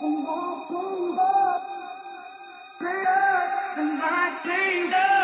kingdom, kingdom, kingdom, kingdom.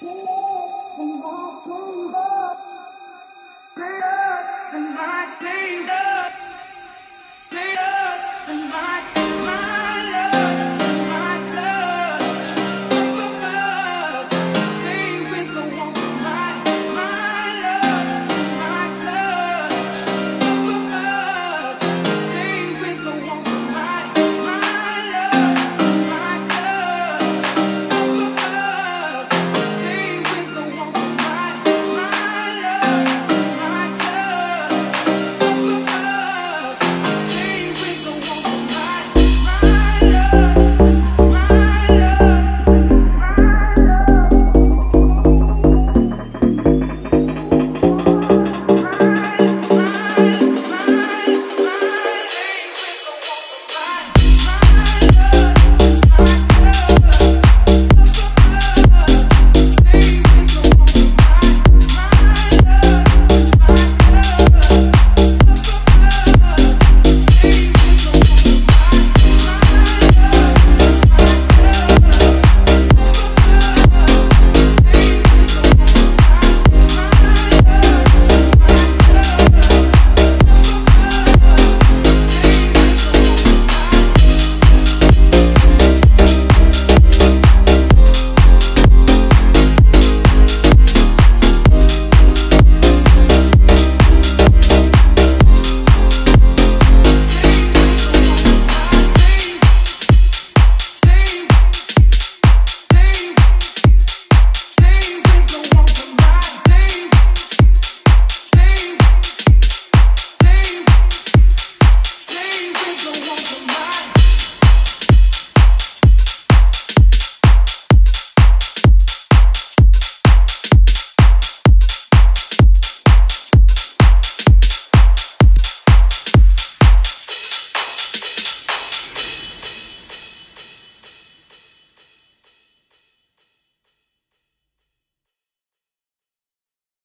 Bring up, bring up, bring up, bring up.